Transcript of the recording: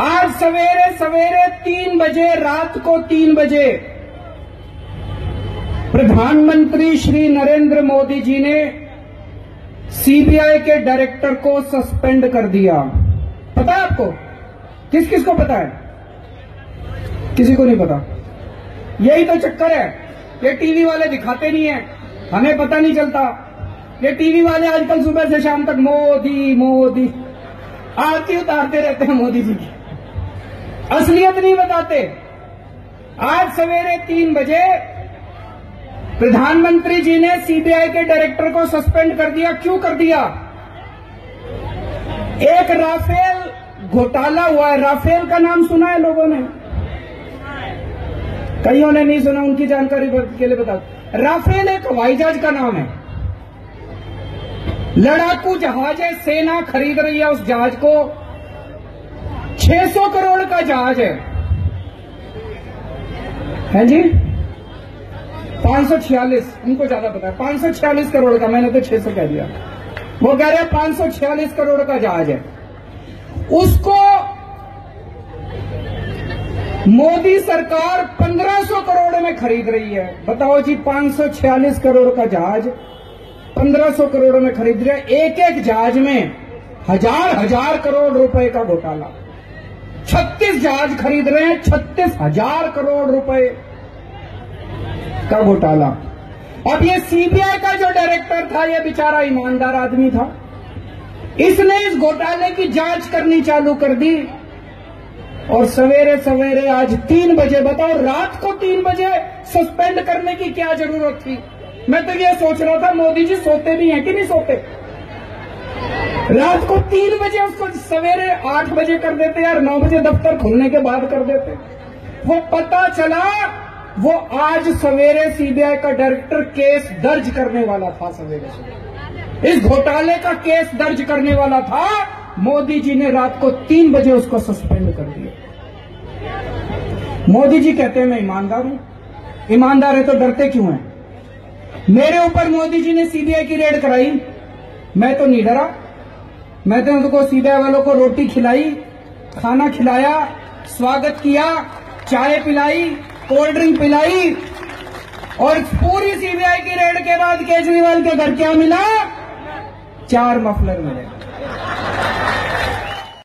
आज सवेरे सवेरे तीन बजे, रात को तीन बजे प्रधानमंत्री श्री नरेंद्र मोदी जी ने सीबीआई के डायरेक्टर को सस्पेंड कर दिया। पता है आपको? किस किस को पता है? किसी को नहीं पता। यही तो चक्कर है। ये टीवी वाले दिखाते नहीं है। हमें पता नहीं चलता। ये टीवी वाले आजकल सुबह से शाम तक मोदी मोदी, आरती उतारते रहते हैं मोदी जी की। असलियत नहीं बताते। आज सवेरे तीन बजे प्रधानमंत्री जी ने सीबीआई के डायरेक्टर को सस्पेंड कर दिया। क्यों कर दिया? एक राफेल घोटाला हुआ है। राफेल का नाम सुना है लोगों ने? कईयों ने नहीं सुना, उनकी जानकारी के लिए बता। राफेल एक हवाई जहाज़ का नाम है। लड़ाकू जहाज़ है। सेना खरीद रही है उस जहाज़ को। 600 करोड़ का जहाज़ है। है जी? 546 उनको ज़्यादा पता है। 546 करोड़ का, मैंने तो 600 कह दिया। वो कह रहे हैं 546 करोड़ का जहाज़ है। उसको मोदी सरकार 1500 करोड़ में खरीद रही है। बताओ जी 546 करोड़ का जहाज़ 1500 करोड़ में खरीद रही एक एक जहाज़ में हज़ार हज़ार करोड़ रुपए का घोटाला। 36 जहाज़ खरीद रहे हैं, छत्तीस हज़ार करोड़ रुपए का घोटाला। अब ये सीबीआई का जो डायरेक्टर था, ये बेचारा ईमानदार आदमी था। इसने इस घोटाले की जाँच करनी चालू कर दी। और सवेरे सवेरे आज तीन बजे, बताओ, रात को तीन बजे सस्पेंड करने की क्या ज़रूरत थी? मैं तो ये सोच रहा था, मोदी जी सोते भी हैं कि नहीं सोते? रात को तीन बजे उसको सवेरे आठ बजे कर देते यार, नौ बजे दफ्तर खुलने के बाद कर देते। वो पता चला, वो आज सवेरे सीबीआई का डायरेक्टर केस दर्ज करने वाला था सवेरे सवेरे इस घोटाले का केस दर्ज करने वाला था। मोदी जी ने रात को तीन बजे उसको सस्पेंड कर दिया। मोदी जी कहते हैं, मैं ईमानदार हूँ। ईमानदार है तो डरते क्यों हैं? मेरे ऊपर मोदी जी ने सीबीआई की रेड कराई। मैं तो नहीं डरा। मैं तो उनको सीबीआई वालों को रोटी खिलाई, खाना खिलाया, स्वागत किया, चाय पिलाई, कोल्ड ड्रिंक पिलाई, और पूरी सीबीआई की रेड के बाद केजरीवाल के घर क्या मिला? चार मफलर मिले।